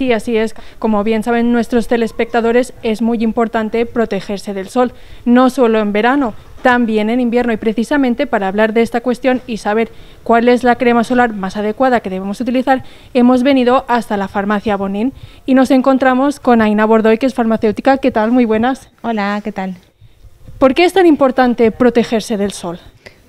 Sí, así es. Como bien saben nuestros telespectadores, es muy importante protegerse del sol, no solo en verano, también en invierno. Y precisamente para hablar de esta cuestión y saber cuál es la crema solar más adecuada que debemos utilizar, hemos venido hasta la farmacia Bonín y nos encontramos con Aina Bordoy, que es farmacéutica. ¿Qué tal? Muy buenas. Hola, ¿qué tal? ¿Por qué es tan importante protegerse del sol?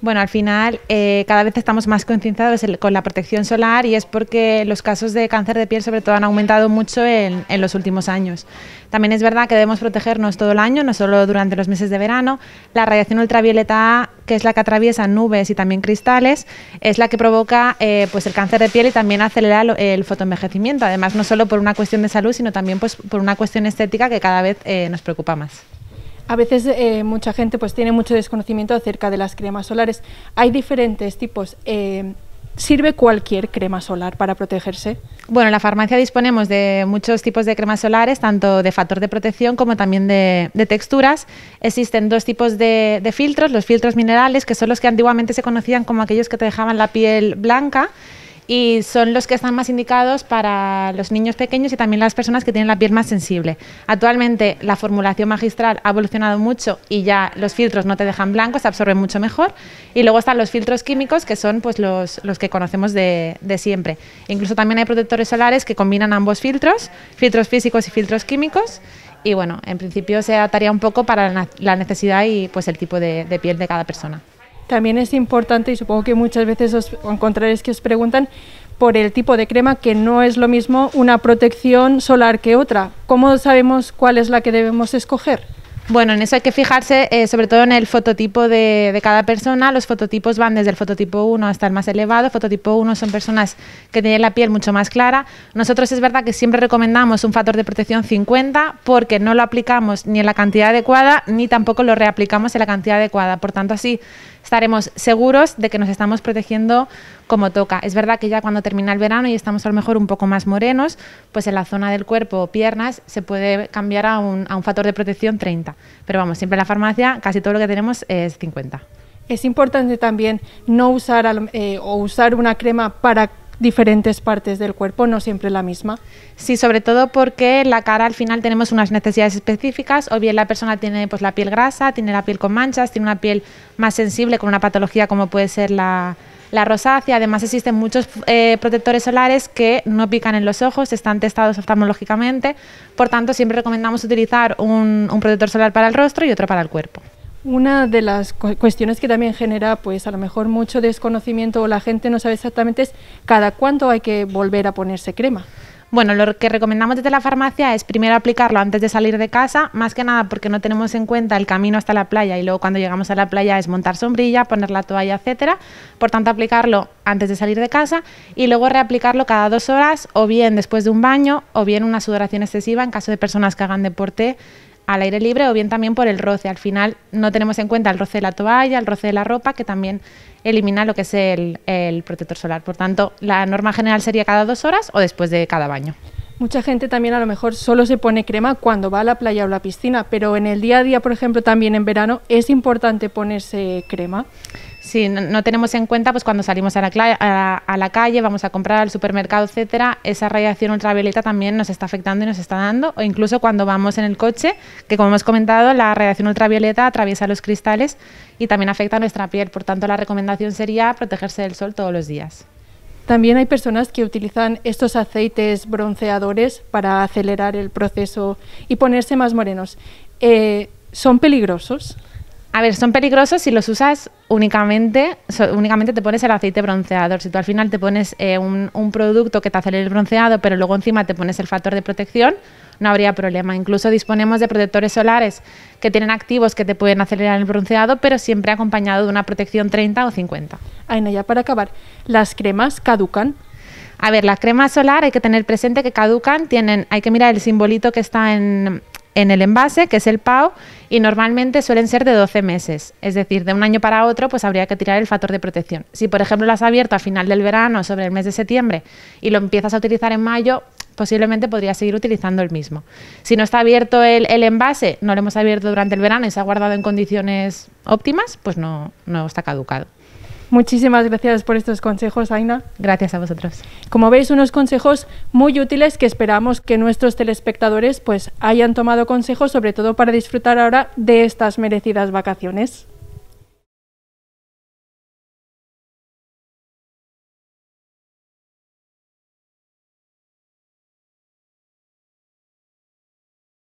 Bueno, al final eh, cada vez estamos más concienciados con la protección solar y es porque los casos de cáncer de piel sobre todo han aumentado mucho en, los últimos años. También es verdad que debemos protegernos todo el año, no solo durante los meses de verano. La radiación ultravioleta que es la que atraviesa nubes y también cristales, es la que provoca eh, pues el cáncer de piel y también acelera el fotoenvejecimiento. Además, no solo por una cuestión de salud, sino también pues, por una cuestión estética que cada vez eh, nos preocupa más. A veces eh, mucha gente pues tiene mucho desconocimiento acerca de las cremas solares. Hay diferentes tipos. Eh, ¿Sirve cualquier crema solar para protegerse? Bueno, en la farmacia disponemos de muchos tipos de cremas solares, tanto de factor de protección como también de, texturas. Existen dos tipos de, de filtros, los filtros minerales, que son los que antiguamente se conocían como aquellos que te dejaban la piel blanca y son los que están más indicados para los niños pequeños y también las personas que tienen la piel más sensible. Actualmente la formulación magistral ha evolucionado mucho y ya los filtros no te dejan blanco, se absorben mucho mejor. Y luego están los filtros químicos que son pues los, los que conocemos de, de siempre. Incluso también hay protectores solares que combinan ambos filtros, filtros físicos y filtros químicos y bueno, en principio se adaptaría un poco para la necesidad y pues el tipo de piel de cada persona. También es importante, y supongo que muchas veces os encontraréis que os preguntan por el tipo de crema, que no es lo mismo una protección solar que otra. ¿Cómo sabemos cuál es la que debemos escoger? Bueno, en eso hay que fijarse eh, sobre todo en el fototipo de, cada persona. Los fototipos van desde el fototipo 1 hasta el más elevado. Fototipo 1 son personas que tienen la piel mucho más clara. Nosotros es verdad que siempre recomendamos un factor de protección 50 porque no lo aplicamos ni en la cantidad adecuada ni tampoco lo reaplicamos en la cantidad adecuada. Por tanto, así estaremos seguros de que nos estamos protegiendo como toca. Es verdad que ya cuando termina el verano y estamos a lo mejor un poco más morenos, pues en la zona del cuerpo o piernas se puede cambiar a un, factor de protección 30. Pero vamos, siempre en la farmacia casi todo lo que tenemos es 50. Es importante también no usar eh, o usar una crema para diferentes partes del cuerpo, no siempre la misma. Sí, sobre todo porque la cara al final tenemos unas necesidades específicas, o bien la persona tiene pues la piel grasa, tiene la piel con manchas, tiene una piel más sensible con una patología como puede ser la, rosácea. Además existen muchos eh, protectores solares que no pican en los ojos, están testados oftalmológicamente, por tanto siempre recomendamos utilizar un protector solar para el rostro y otro para el cuerpo. Una de las cuestiones que también genera, pues a lo mejor mucho desconocimiento o la gente no sabe exactamente es cada cuánto hay que volver a ponerse crema. Bueno, lo que recomendamos desde la farmacia es primero aplicarlo antes de salir de casa, más que nada porque no tenemos en cuenta el camino hasta la playa y luego cuando llegamos a la playa es montar sombrilla, poner la toalla, etcétera. Por tanto, aplicarlo antes de salir de casa y luego reaplicarlo cada dos horas o bien después de un baño o bien una sudoración excesiva en caso de personas que hagan deporte al aire libre o bien también por el roce. Al final no tenemos en cuenta el roce de la toalla, el roce de la ropa, que también elimina lo que es el, el protector solar. Por tanto, la norma general sería cada dos horas o después de cada baño. Mucha gente también a lo mejor solo se pone crema cuando va a la playa o la piscina, pero en el día a día, por ejemplo, también en verano, es importante ponerse crema. Sí, no, tenemos en cuenta pues cuando salimos a la, calle, vamos a comprar al supermercado, etcétera, esa radiación ultravioleta también nos está afectando y nos está dando, o incluso cuando vamos en el coche, que como hemos comentado, la radiación ultravioleta atraviesa los cristales y también afecta a nuestra piel. Por tanto, la recomendación sería protegerse del sol todos los días. También hay personas que utilizan estos aceites bronceadores para acelerar el proceso y ponerse más morenos. Eh, ¿Son peligrosos? A ver, son peligrosos si los usas únicamente, únicamente te pones el aceite bronceador. Si tú al final te pones eh, un, un, producto que te acelere el bronceado, pero luego encima te pones el factor de protección, no habría problema. Incluso disponemos de protectores solares que tienen activos que te pueden acelerar el bronceado, pero siempre acompañado de una protección 30 o 50. Aina, ya para acabar, ¿las cremas caducan? A ver, las cremas solar hay que tener presente que caducan, tienen, hay que mirar el simbolito que está en, en el envase, que es el PAO, y normalmente suelen ser de 12 meses. Es decir, de un año para otro, pues habría que tirar el factor de protección. Si, por ejemplo, lo has abierto a final del verano, sobre el mes de septiembre, y lo empiezas a utilizar en mayo, posiblemente podría seguir utilizando el mismo. Si no está abierto el, envase, no lo hemos abierto durante el verano y se ha guardado en condiciones óptimas, pues no, no está caducado. Muchísimas gracias por estos consejos, Aina. Gracias a vosotros. Como veis, unos consejos muy útiles que esperamos que nuestros telespectadores pues hayan tomado consejos, sobre todo para disfrutar ahora de estas merecidas vacaciones.